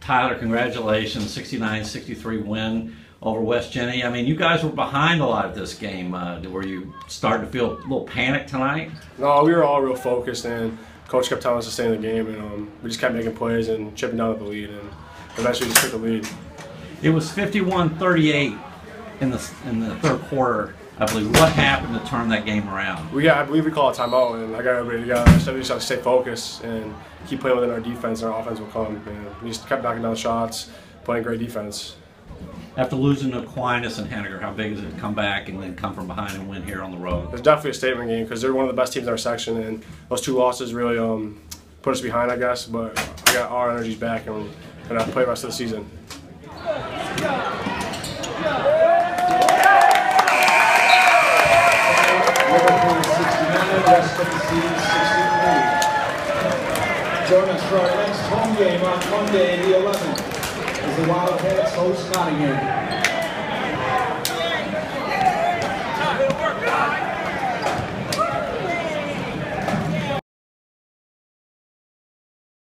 Tyler, congratulations, 69-63 win over West Genesee. I mean, you guys were behind a lot of this game. Uh, were you starting to feel a little panic tonight? No, we were all real focused, and coach kept telling us to stay in the game, and um, we just kept making plays and chipping down at the lead, and eventually just took the lead. It was 51-38 in the in the third quarter. I believe. What happened to turn that game around? We got, I believe we called a timeout, and I got everybody together. So we just have to stay focused and keep playing within our defense, and our offense will come. And we just kept knocking down shots, playing great defense. After losing to Aquinas and Henninger, how big is it to come back and then come from behind and win here on the road? It's definitely a statement game because they're one of the best teams in our section, and those two losses really um, put us behind, I guess. But I got our energies back, and we're gonna play the rest of the season. West Genesee 63. Join us for our next home game on Monday the 11th as the Wildcats host Nottingham.